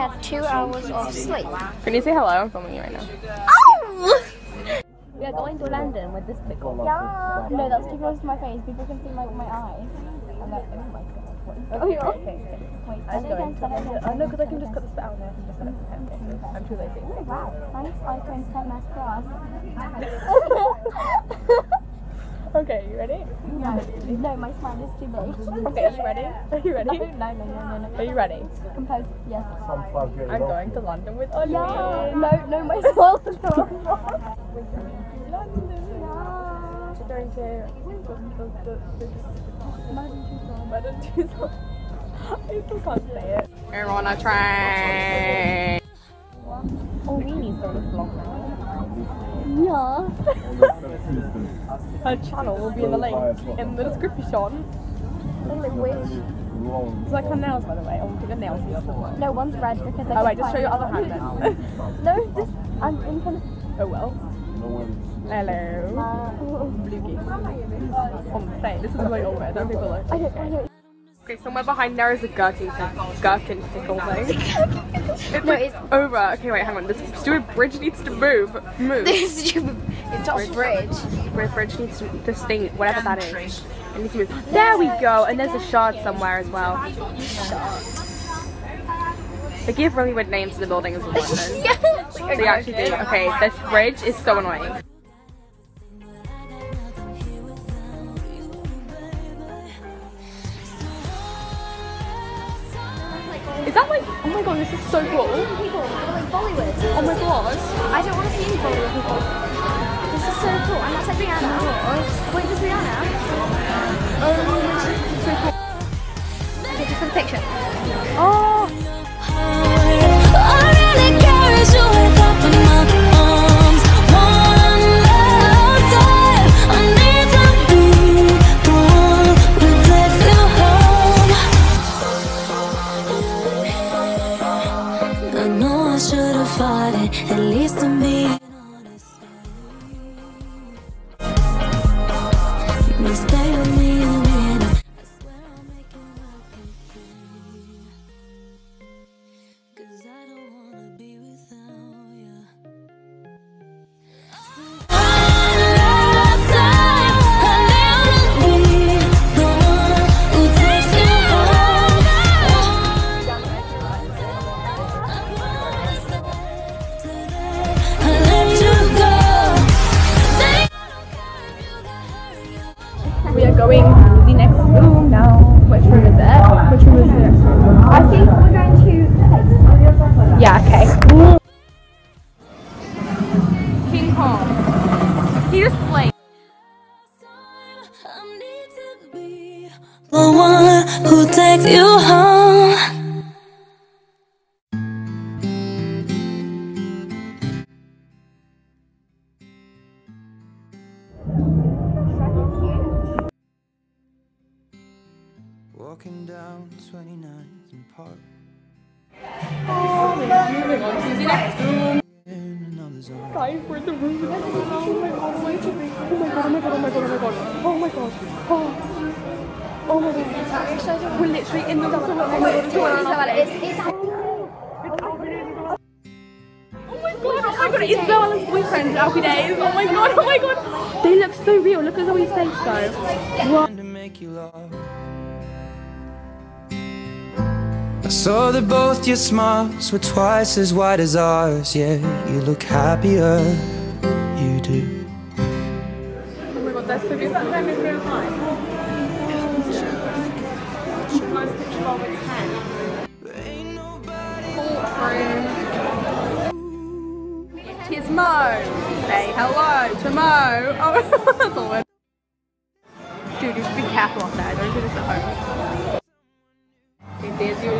had two hours of sleep. Can you say hello? I'm filming you right now. Oh! We are going to London with this pickle. Yeah. No, that's too close to my face. People can see my, my eyes. I'm like, oh my god. Oh, Okay, yeah. okay, okay. Wait, I'm going again, to say again, London. Oh no, because I can just cut this bit out and then I can just set up the okay, okay. I'm too lazy. again. Wow, nice iPhone 10 mass class. Okay, you ready? no, no, my smile is too big. Okay, are you ready? Are you ready? No, no, no, no, no. Are you ready? Compose, yes. I'm going to London with Ollie. Yeah. No, no, my smile is too London. We're going to Madame Tussauds. I still can't say it. We're on a train. Oh, Weenie so long now. Yeah. Her channel will be in the link in the description. It's like her nails, by the way. I want to get nails. No, one's red because they Oh, wait, just show your other hand then. No, this, I'm in kind of, oh well. Hello. uh, Blue geese. On the plane. This is way over. Don't people look. I don't, I don't. Okay, somewhere behind there is a gherkin, gherkin pickle thing. It's No, like it's- over. Okay, wait, hang on. This stupid bridge needs to move. Move. This stupid, it's not a bridge. Bridge, bridge needs to, this thing, whatever that is. It needs to move. There we go. And there's a shard somewhere as well. They give really weird names to the buildings in London. They actually do. Okay, this bridge is so annoying. Is that like, oh my god, this is so cool. People, like Bollywood. Oh my gosh. I don't want to see any Bollywood people. This is so cool. And that's like Rihanna. Wait, this is Rihanna. Oh, okay, just for the picture. Oh, it, at least to me. Going to the next room now. Which room is it? Which room is the next room? I think we're going to. Yeah, okay. King Kong. He just played. The one who takes you home. Moving on next the room. Oh my god, oh my god, oh my god, oh my god, oh my god, oh my god. We're literally in the god, it's Oh my god, oh my god, it's Bella's boyfriend, Alfie Deyes. Oh my god, oh my god. They look so real. Look at Zoe's face though. Trying I saw that both your smiles were twice as wide as ours. Yeah, you look happier. You do. Oh my god, that's so good. Is that them in real life? It's Mo. Say hello to Mo. Oh, that's weird. Dude, you should be careful on that. Don't do this at home. There's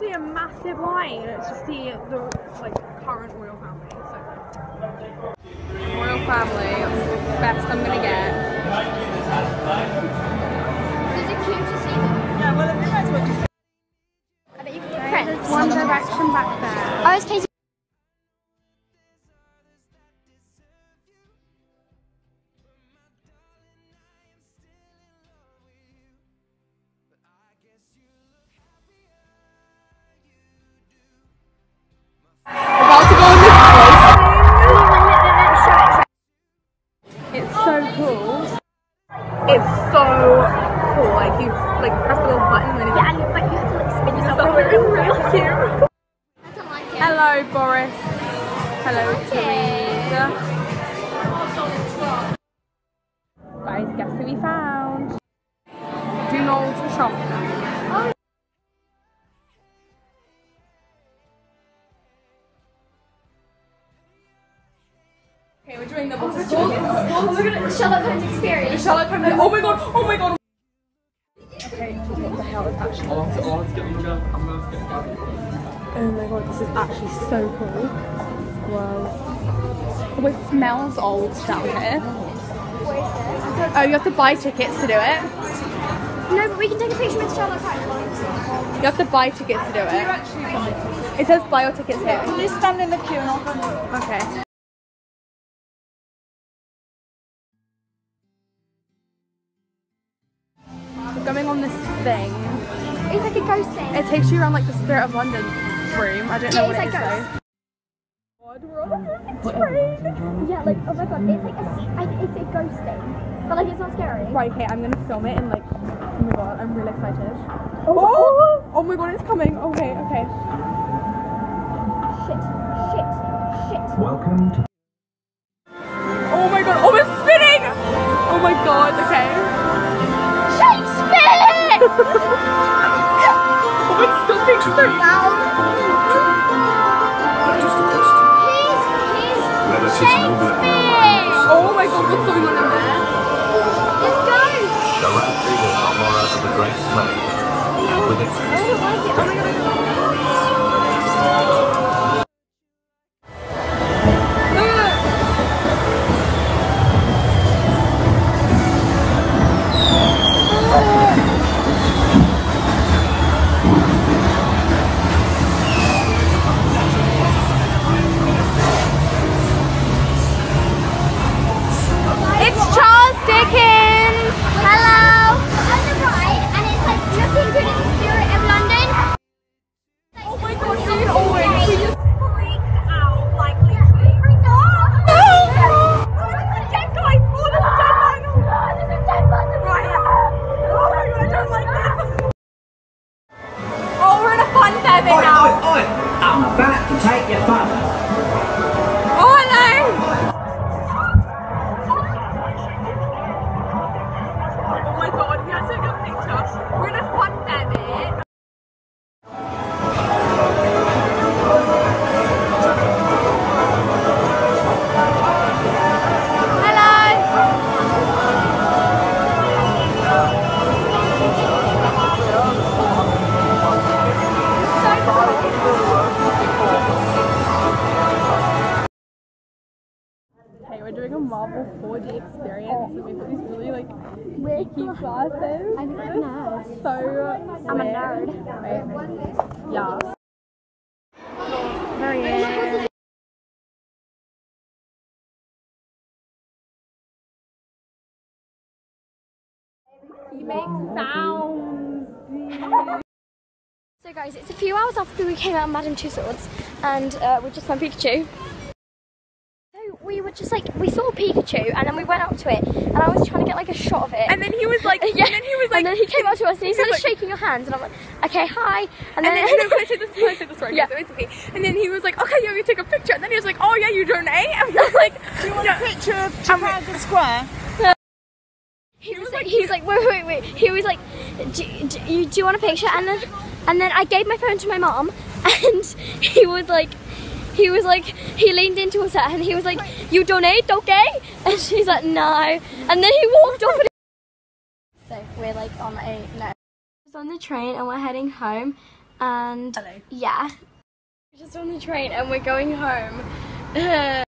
actually a massive line to see the like current royal family. So royal family, best I'm gonna get. Is it cute to see them? Yeah, well, we might as well just I bet you can get. One Direction back there. I was Katie. Cool. It's so cool. Like you like press the little button and then Yeah, and but you have to like spin yourself it's around. real cute. I don't like it. Hello, Boris. Hello, Theresa. Called? We're gonna Sherlock Holmes experience. Sherlock Holmes. Oh my god! Oh my god! Okay, what the hell is actually? Oh, oh my god, this is actually so cool. Wow. Oh, it smells old down here. Oh, you have to buy tickets to do it. No, but we can take a picture with Sherlock Holmes. You have to buy tickets to do it. It says buy your tickets here. please stand in the queue and I'll come. Okay. Thing. It's like a ghost thing. It takes you around like the Spirit of London room. I don't know Yeah, what it's it is like though. ghosts. God, we're on a train. Yeah, like oh my god, it's like a, I- it's a ghost thing, but like it's not scary. Right, okay, I'm gonna film it and like, oh my god, I'm really excited. Oh, oh! oh my god, it's coming. Okay, okay. Shit, shit, shit. Welcome to it's still being so loud. That is the question. He's, he's Whether it is noble and Shakespeare! Oh my god, what's going on in there? This ghost! the right figure of horror of the great play. With it, I like it. Oh my god, we're doing a Marvel 4D experience. So we've got these really like geeky glasses. I'm a nerd. So I'm a nerd. Right. Yeah. There he is. He makes sounds. So guys, it's a few hours after we came out of Madame Tussauds and uh, we just found Pikachu. So we were just like, we saw Pikachu and then we went up to it and I was trying to get like a shot of it. And then he was like, yeah. and then he was like, and then he came up to us and he was started like- shaking your hands and I'm like, okay, hi. And And then, then, no, can I say this? I say this story? Yeah. Okay, so basically, and then he was like, okay, yeah, we take a picture. And then he was like, oh yeah, you donate. And we were like, do you want a Picture of Trafalgar Square. he was like, he was like, wait, wait, wait. He was like, do, do, you, do you want a picture? And then, and then I gave my phone to my mom and he was like, he was like, he leaned into us and he was like, you donate, okay? And she's like, no. And then he walked off. And so we're like on a no. It's on the train and we're heading home. and Hello. yeah. We're just on the train and we're going home.